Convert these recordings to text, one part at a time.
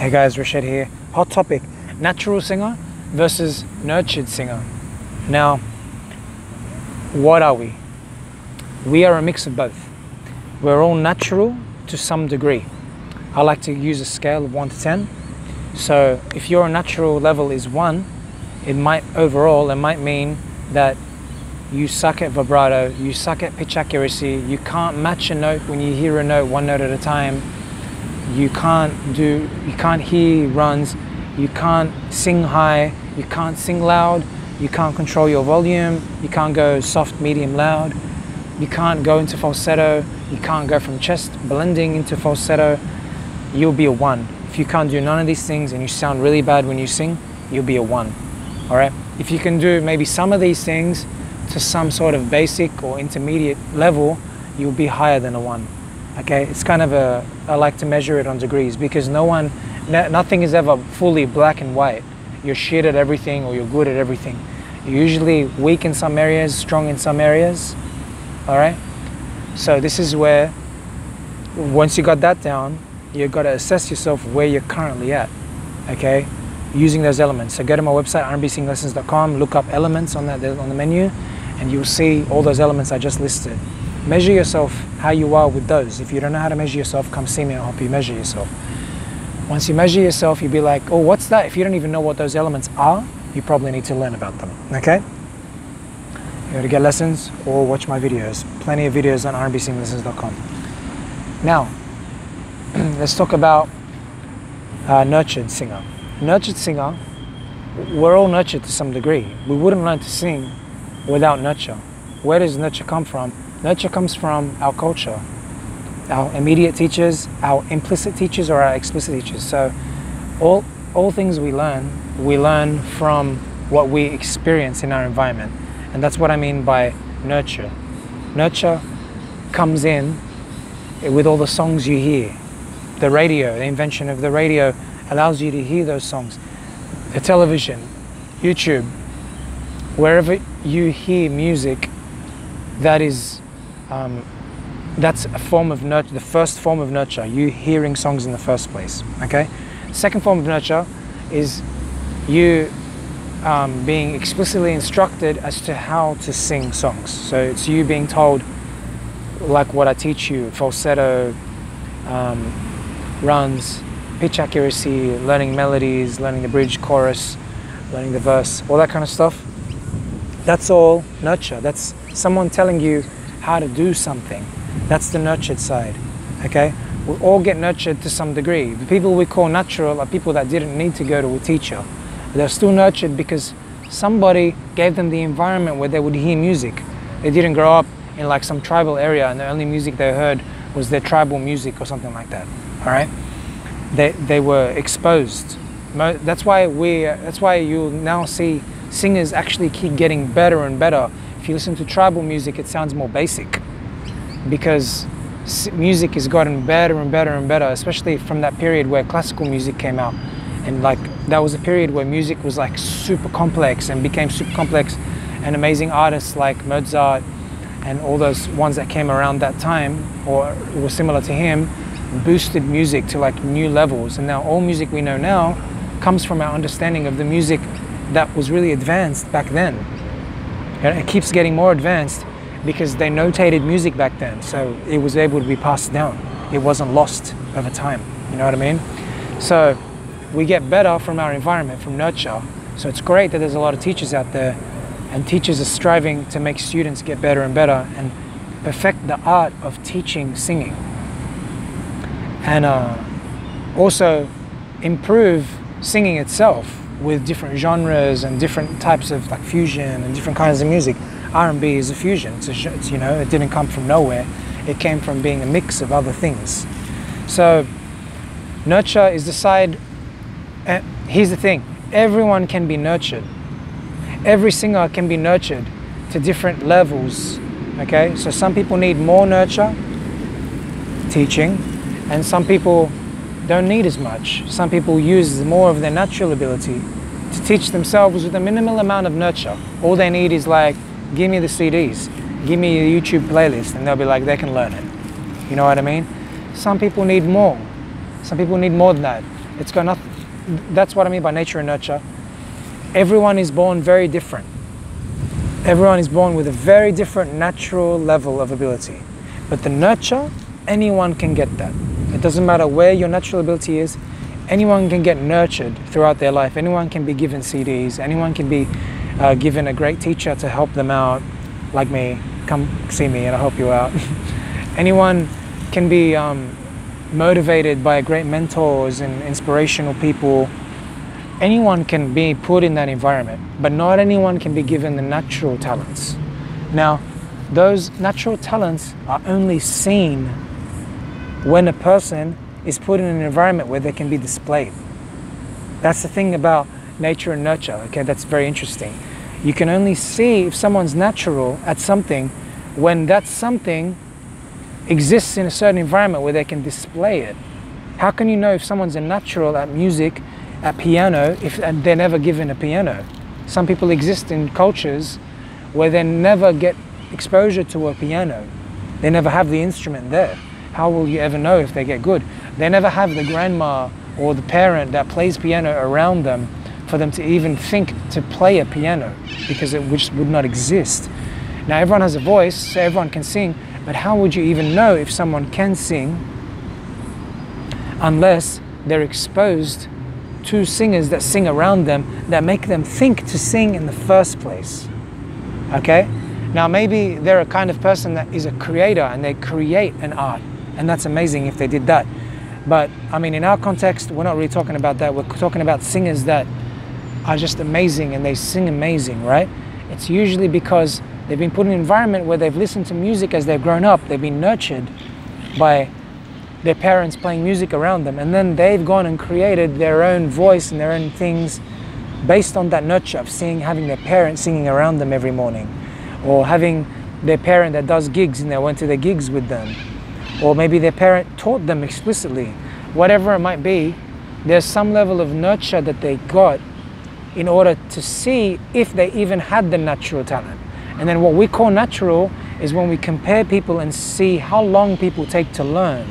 Hey guys, Rached here. Hot topic natural singer versus nurtured singer. Now, what are we? We are a mix of both. We're all natural to some degree. I like to use a scale of 1 to 10. So, if your natural level is 1, it might overall, it might mean that you suck at vibrato, you suck at pitch accuracy, you can't match a note when you hear a note one note at a time, you can't do, you can't hear runs, you can't sing high, you can't sing loud, you can't control your volume, you can't go soft, medium, loud, you can't go into falsetto, you can't go from chest blending into falsetto, you'll be a one. If you can't do none of these things and you sound really bad when you sing, you'll be a one. All right. If you can do maybe some of these things to some sort of basic or intermediate level, you'll be higher than a one. Okay. It's kind of a, I like to measure it on degrees because no one, no, nothing is ever fully black and white. You're shit at everything or you're good at everything. You're usually weak in some areas, strong in some areas. All right. So this is where, once you got that down, you've got to assess yourself where you're currently at. Okay using those elements. So go to my website, rnbsinginglessons.com, look up elements on that on the menu, and you'll see all those elements I just listed. Measure yourself how you are with those. If you don't know how to measure yourself, come see me, I'll help you measure yourself. Once you measure yourself, you'll be like, oh, what's that? If you don't even know what those elements are, you probably need to learn about them. Okay? You got to get lessons or watch my videos. Plenty of videos on rnbsinginglessons.com. Now, let's talk about uh, nurtured singer nurtured singer, we're all nurtured to some degree. We wouldn't learn to sing without nurture. Where does nurture come from? Nurture comes from our culture, our immediate teachers, our implicit teachers, or our explicit teachers. So, all all things we learn, we learn from what we experience in our environment, and that's what I mean by nurture. Nurture comes in with all the songs you hear, the radio, the invention of the radio allows you to hear those songs. The television, YouTube, wherever you hear music, that is, um, that's a form of nurture, the first form of nurture, you hearing songs in the first place, okay? Second form of nurture is you um, being explicitly instructed as to how to sing songs. So it's you being told, like what I teach you, falsetto, um, runs, pitch accuracy, learning melodies, learning the bridge, chorus, learning the verse, all that kind of stuff. That's all nurture. That's someone telling you how to do something. That's the nurtured side. Okay? We all get nurtured to some degree. The people we call natural are people that didn't need to go to a teacher. They're still nurtured because somebody gave them the environment where they would hear music. They didn't grow up in like some tribal area and the only music they heard was their tribal music or something like that. All right? they, they were exposed. That's why we. That's why you'll now see singers actually keep getting better and better. You listen to tribal music, it sounds more basic because music has gotten better and better and better, especially from that period where classical music came out. And like that was a period where music was like super complex and became super complex, and amazing artists like Mozart and all those ones that came around that time or were similar to him boosted music to like new levels. And now all music we know now comes from our understanding of the music that was really advanced back then. And it keeps getting more advanced because they notated music back then. So it was able to be passed down. It wasn't lost over time. You know what I mean? So we get better from our environment, from nurture. So it's great that there's a lot of teachers out there and teachers are striving to make students get better and better and perfect the art of teaching singing and uh, also improve singing itself with different genres and different types of like fusion and different kinds of music. R&B is a fusion. It's, a, it's you know it didn't come from nowhere. It came from being a mix of other things. So nurture is the side. Uh, here's the thing: everyone can be nurtured. Every singer can be nurtured to different levels. Okay, so some people need more nurture, teaching, and some people don't need as much. Some people use more of their natural ability to teach themselves with a minimal amount of nurture. All they need is like, give me the CDs, give me a YouTube playlist, and they'll be like, they can learn it. You know what I mean? Some people need more. Some people need more than that. It's got nothing. That's what I mean by nature and nurture. Everyone is born very different. Everyone is born with a very different natural level of ability. But the nurture, anyone can get that. It doesn't matter where your natural ability is, anyone can get nurtured throughout their life. Anyone can be given CDs, anyone can be uh, given a great teacher to help them out, like me. Come see me and I'll help you out. anyone can be um, motivated by great mentors and inspirational people. Anyone can be put in that environment, but not anyone can be given the natural talents. Now, those natural talents are only seen when a person is put in an environment where they can be displayed. That's the thing about nature and nurture, okay? That's very interesting. You can only see if someone's natural at something when that something exists in a certain environment where they can display it. How can you know if someone's a natural at music, at piano, if they're never given a piano? Some people exist in cultures where they never get exposure to a piano. They never have the instrument there. How will you ever know if they get good? They never have the grandma or the parent that plays piano around them for them to even think to play a piano because it just would not exist. Now everyone has a voice, so everyone can sing, but how would you even know if someone can sing unless they're exposed to singers that sing around them that make them think to sing in the first place? Okay? Now, maybe they're a kind of person that is a creator and they create an art, and that's amazing if they did that. But I mean, in our context, we're not really talking about that. We're talking about singers that are just amazing and they sing amazing, right? It's usually because They've been put in an environment where they've listened to music as they've grown up. They've been nurtured by their parents playing music around them. And then they've gone and created their own voice and their own things based on that nurture of seeing, having their parents singing around them every morning. Or having their parent that does gigs and they went to their gigs with them. Or maybe their parent taught them explicitly. Whatever it might be, there's some level of nurture that they got in order to see if they even had the natural talent. And then what we call natural is when we compare people and see how long people take to learn.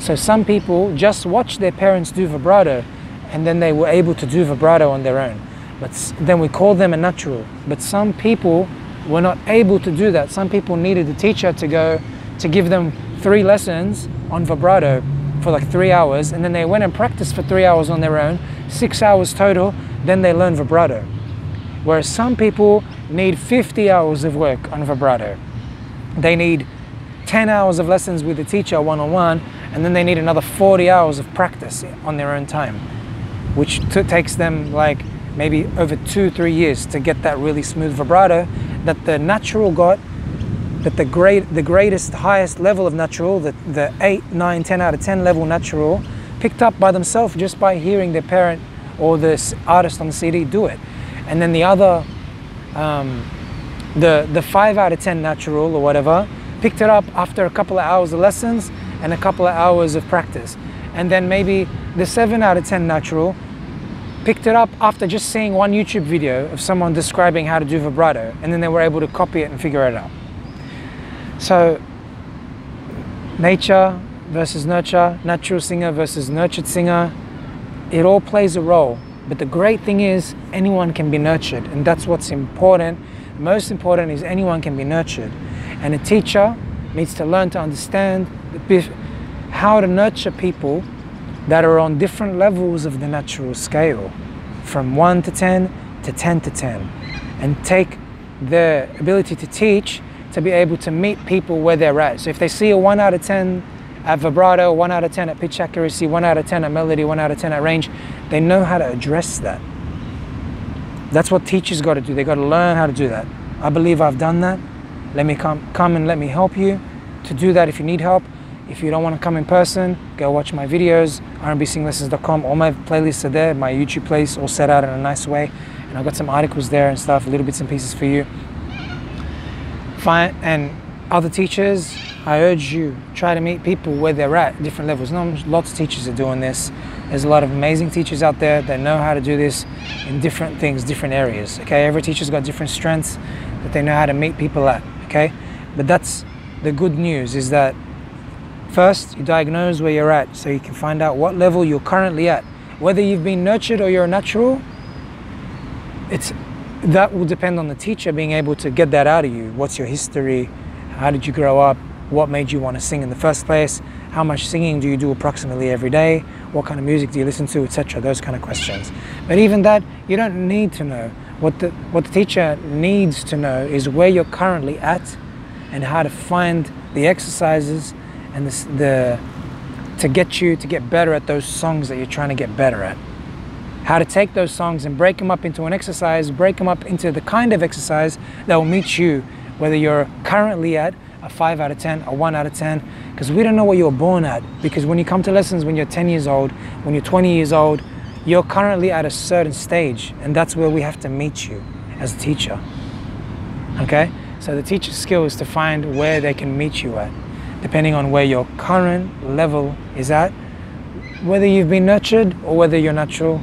So some people just watch their parents do vibrato and then they were able to do vibrato on their own. But then we call them a natural. But some people were not able to do that. Some people needed a teacher to go to give them three lessons on vibrato for like three hours and then they went and practiced for three hours on their own, six hours total, then they learned vibrato. Whereas some people need 50 hours of work on vibrato. They need 10 hours of lessons with the teacher one on one, and then they need another 40 hours of practice on their own time, which takes them like maybe over two, three years to get that really smooth vibrato that the natural got, that the great, the greatest, highest level of natural, the, the 8, 9, 10 out of 10 level natural, picked up by themselves just by hearing their parent or this artist on the CD do it. And then the other um, the the five out of ten natural or whatever. Picked it up after a couple of hours of lessons and a couple of hours of practice, and then maybe the seven out of ten natural picked it up after just seeing one YouTube video of someone describing how to do vibrato, and then they were able to copy it and figure it out. So, nature versus nurture, natural singer versus nurtured singer, it all plays a role. But the great thing is, anyone can be nurtured, and that's what's important. Most important is anyone can be nurtured. And a teacher needs to learn to understand how to nurture people that are on different levels of the natural scale, from 1 to 10 to 10 to 10, and take their ability to teach to be able to meet people where they're at. So if they see a 1 out of 10 at vibrato, 1 out of 10 at pitch accuracy, 1 out of 10 at melody, 1 out of 10 at range. They know how to address that. That's what teachers got to do. They got to learn how to do that. I believe I've done that. Let me come, come and let me help you to do that if you need help. If you don't want to come in person, go watch my videos, rnbsinglessons.com. All my playlists are there, my YouTube playlist all set out in a nice way. And I've got some articles there and stuff, little bits and pieces for you. And other teachers, I urge you, try to meet people where they're at, different levels. No, lots of teachers are doing this. There's a lot of amazing teachers out there that know how to do this in different things, different areas. Okay, every teacher's got different strengths that they know how to meet people at. Okay, but that's the good news is that first you diagnose where you're at so you can find out what level you're currently at. whether you've been nurtured or you're a natural, it's that will depend on the teacher being able to get that out of you. What's your history? How did you grow up? What made you want to sing in the first place? How much singing do you do approximately every day? What kind of music do you listen to, etc. Those kind of questions. But even that, you don't need to know. What the what the teacher needs to know is where you're currently at, and how to find the exercises and the, the to get you to get better at those songs that you're trying to get better at how to take those songs and break them up into an exercise, break them up into the kind of exercise that will meet you, whether you're currently at a 5 out of 10, a 1 out of 10, because we don't know what you were born at. Because when you come to lessons when you're 10 years old, when you're 20 years old, you're currently at a certain stage, and that's where we have to meet you as a teacher. Okay? So the teacher's skill is to find where they can meet you at, depending on where your current level is at, whether you've been nurtured or whether you're natural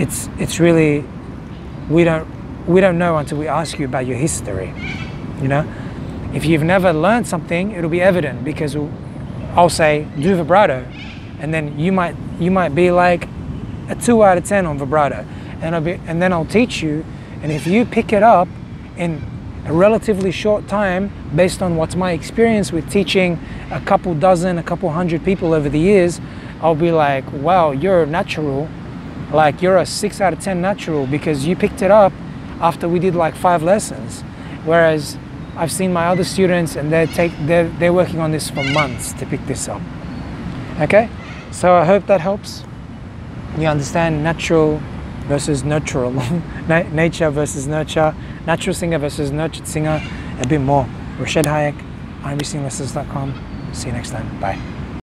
it's it's really we don't we don't know until we ask you about your history you know? If you've never learned something it'll be evident because i'll say do vibrato. And then you might you might be like a 2 out of 10 on vibrato. And I'll be and then I'll teach you and if you pick it up in a relatively short time based on what's my experience with teaching a couple dozen a couple hundred people over the years I'll be like wow you're natural like you're a six out of 10 natural because you picked it up after we did like five lessons. Whereas I've seen my other students and they're, take, they're, they're working on this for months to pick this up. Okay? So I hope that helps. You understand natural versus nurtural, nature versus nurture, natural singer versus nurtured singer, a bit more. Rached Hayek, rnbsinglessons.com. See you next time. Bye.